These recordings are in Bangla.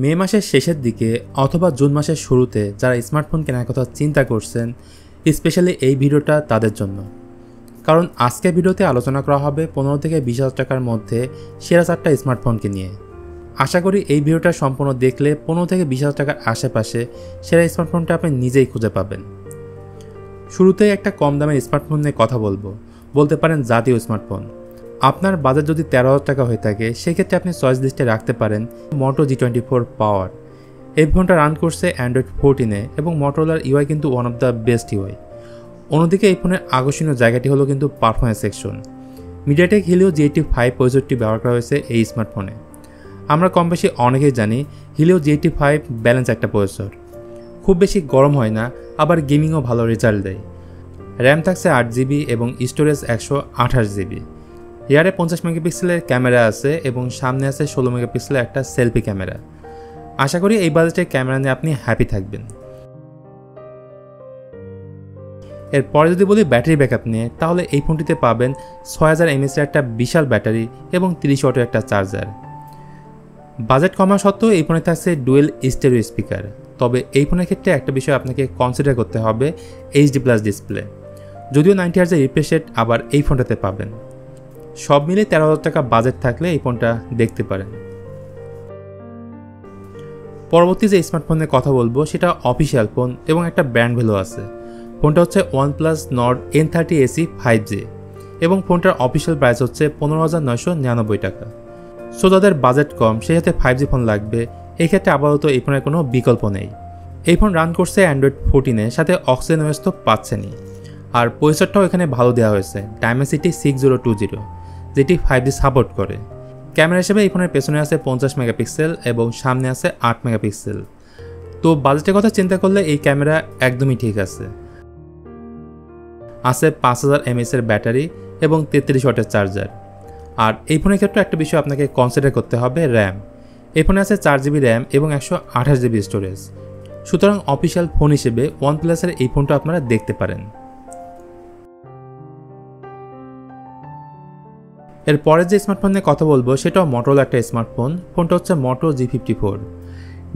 মে মাসের শেষের দিকে অথবা জুন মাসের শুরুতে যারা স্মার্টফোন কেনার কথা চিন্তা করছেন, স্পেশালি এই ভিডিওটা তাদের জন্য। কারণ আজকের ভিডিওতে আলোচনা করা হবে পনেরো থেকে বিশ হাজার টাকার মধ্যে সেরা চারটা স্মার্টফোনকে নিয়ে। আশা করি এই ভিডিওটা সম্পূর্ণ দেখলে পনেরো থেকে বিশ হাজার টাকার আশেপাশে সেরা স্মার্টফোনটা আপনি নিজেই খুঁজে পাবেন। শুরুতেই একটা কম দামের স্মার্টফোন নিয়ে কথা বলব। বলতে পারেন জাতীয় স্মার্টফোন। আপনার বাজার যদি তেরো হাজার টাকা হয়ে থাকে, সেক্ষেত্রে আপনি চয়েস লিস্টে রাখতে পারেন মোটো জি টোয়েন্টি ফোর পাওয়ার এই ফোনটা রান করছে অ্যান্ড্রয়েড ফোরটিনে এবং মোটোলার ইউআই কিন্তু one of the best UI অন্যদিকে এই ফোনের আকর্ষণীয় জায়গাটি হলো কিন্তু performance section MediaTek Helio G eighty five প্রসেসরটি ব্যবহার করা হয়েছে এই স্মার্টফোনে আমরা কম বেশি অনেকেই জানি Helio G eighty five balance একটা প্রসেসর খুব বেশি গরম হয় না, আবার গেমিংও ভালো রেজাল্ট দেয়। র্যাম থাকছে আট জিবি এবং স্টোরেজ একশো আঠাশ জিবি ইয়ারে পঞ্চাশ মেগাপিক্সেলের ক্যামেরা আছে এবং সামনে আছে ষোলো মেগাপিক্সেলের একটা সেলফি ক্যামেরা। আশা করি এই বাজেটের ক্যামেরা নিয়ে আপনি হ্যাপি থাকবেন। এরপরে যদি বলি ব্যাটারি ব্যাকআপ নিয়ে, তাহলে এই ফোনটিতে পাবেন ছয় হাজার এমএসের একটা বিশাল ব্যাটারি এবং তিরিশ ওয়াটের একটা চার্জার। বাজেট কমা সত্ত্বেও এই ফোনে থাকছে ডুয়েল স্টেরিও স্পিকার। তবে এই ফোনের ক্ষেত্রে একটা বিষয় আপনাকে কনসিডার করতে হবে এইচডি প্লাস ডিসপ্লে যদিও নাইনটি হাজার রিফ্রেশ রেট আবার এই ফোনটাতে পাবেন। সব মিলে তেরো হাজার টাকা বাজেট থাকলে এই ফোনটা দেখতে পারেন। পরবর্তী যে স্মার্টফোনের কথা বলব, সেটা অফিসিয়াল ফোন এবং একটা ব্র্যান্ড ভ্যালু আছে। ফোনটা হচ্ছে OnePlus Nord N thirty SE five G এবং ফোনটার অফিসিয়াল প্রাইস হচ্ছে পনেরো হাজার নয়শো নিরানব্বই টাকা। সো যাদের বাজেট কম সেই সাথে ফাইভ জি ফোন লাগবে। এই ক্ষেত্রে আপাতত এই ফোনের কোনো বিকল্প নেই। এই ফোন রান করছে অ্যান্ড্রয়েড ফোরটিনে সাথে অক্সিজেন ওয়েস তো পাচ্ছেনই। আর প্রসেসরটাও এখানে ভালো দেওয়া হয়েছে Dimensity six zero two zero যেটি ফাইভ জি সাপোর্ট করে। ক্যামেরা হিসেবে এই ফোনের পেছনে আছে পঞ্চাশ মেগাপিক্সেল এবং সামনে আছে আট মেগাপিক্সেল। তো বাজেটের কথা চিন্তা করলে এই ক্যামেরা একদমই ঠিক আছে। আছে পাঁচ হাজার এমএসের ব্যাটারি এবং তেত্রিশ ওয়াটের চার্জার। আর এই ফোনের ক্ষেত্রে একটা বিষয় আপনাকে কনসিডার করতে হবে র্যাম এই ফোনে আছে চার জিবি র্যাম এবং একশো আঠাশ জিবি স্টোরেজ সুতরাং অফিসিয়াল ফোন হিসেবে ওয়ান প্লাসের এই ফোনটা আপনারা দেখতে পারেন। এর পরের যে স্মার্টফোন নিয়ে কথা বলব, সেটাও মোটোর একটা স্মার্টফোন ফোনটা হচ্ছে Moto G fifty four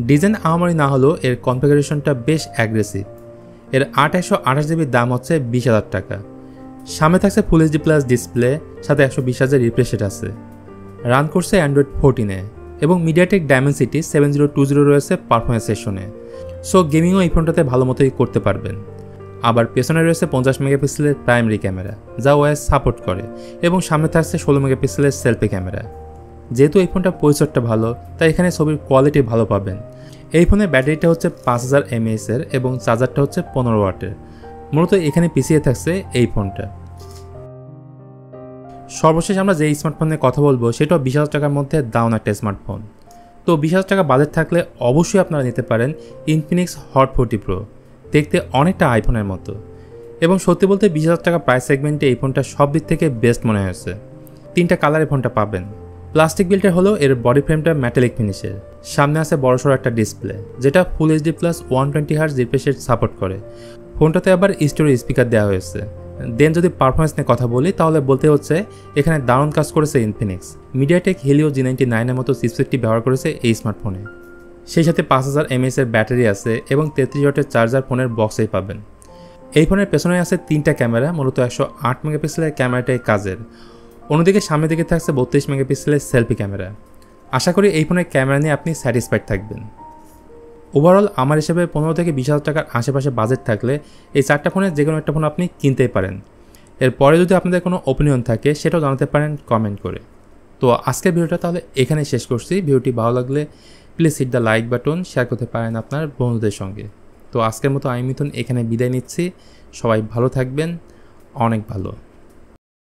design আহামারি না হলেও এর কনফিগারেশনটা বেশ অ্যাগ্রেসিভ এর আট একশো আঠাশ জিবির দাম হচ্ছে বিশ হাজার টাকা। সামনে থাকছে ফুল এইচডি প্লাস ডিসপ্লে সাথে একশো বিশ হাজার রিফ্রেশেট আছে। রান করছে অ্যান্ড্রয়েড ফোরটিনে এবং MediaTek Dimensity seven zero two zero রয়েছে পারফরমেন্স সেশনে সো গেমিংও এই ফোনটাতে ভালো মতোই করতে পারবেন। আবার পেছনে রয়েছে পঞ্চাশ মেগাপিক্সেলের প্রাইমারি ক্যামেরা, যা ওয়াইস সাপোর্ট করে, এবং সামনে থাকছে ষোলো মেগাপিক্সেলের সেলফি ক্যামেরা। যেহেতু এই ফোনটা পরিচয়টা ভালো, তাই এখানে ছবির কোয়ালিটি ভালো পাবেন। এই ফোনের ব্যাটারিটা হচ্ছে পাঁচ হাজার এমএএসের এবং চার্জারটা হচ্ছে পনেরো ওয়াটের। মূলত এখানে পিছিয়ে থাকছে এই ফোনটা। সর্বশেষ আমরা যে স্মার্টফোনের কথা বলব, সেটাও বিশ হাজার টাকার মধ্যে দাউন একটা স্মার্টফোন তো বিশ হাজার টাকা বাজেট থাকলে অবশ্যই আপনারা নিতে পারেন ইনফিনিক্স হট ফোর্টি প্রো দেখতে অনেকটা আইফোনের মতো। এবং সত্যি বলতে বিশ হাজার টাকা প্রাইস সেগমেন্টে এই ফোনটা সব দিক থেকে বেস্ট মনে হয়েছে। তিনটা কালারে ফোনটা পাবেন। প্লাস্টিক বিল্টের হলো এর বডি ফ্রেমটা ম্যাটালিক ফিনিশের সামনে আছে বড়সড় একটা ডিসপ্লে যেটা full HD plus one twenty hertz রিফ্রেশের support করে। ফোনটাতে আবার স্টোরি স্পিকার দেওয়া হয়েছে। দেন যদি পারফরমেন্স নিয়ে কথা বলি, তাহলে বলতে হচ্ছে এখানে দারুণ কাজ করেছে Infinix MediaTek Helio G ninety নাইনের মতো চিপসেটটি ব্যবহার করেছে এই স্মার্টফোনে সেই সাথে পাঁচ হাজার এমএস এর ব্যাটারি আছে এবং তেত্রিশ ওয়াটের চার্জার ফোনের বক্সেই পাবেন। এই ফোনের পেছনে আছে তিনটা ক্যামেরা, মূলত একশো আট মেগাপিক্সেলের ক্যামেরাটাই কাজের। অন্যদিকে সামনের দিকে থাকছে বত্রিশ মেগাপিক্সেলের সেলফি ক্যামেরা। আশা করি এই ফোনের ক্যামেরা নিয়ে আপনি স্যাটিসফাইড থাকবেন। ওভারঅল আমার হিসেবে পনেরো থেকে বিশ হাজার টাকার আশেপাশে বাজেট থাকলে এই চারটা ফোনের যে কোনো একটা ফোন আপনি কিনতেই পারেন। এরপরে যদি আপনাদের কোনো ওপিনিয়ন থাকে, সেটাও জানাতে পারেন কমেন্ট করে। তো আজকের ভিডিওটা তাহলে এখানেই শেষ করছি। ভিডিওটি ভালো লাগলে please hit the like button share করতে পারেন আপনার বন্ধুদের সঙ্গে। তো আজকের মতো আমি মিথুন এখানে বিদায় নিচ্ছি। সবাই ভালো থাকবেন। অনেক ভালো।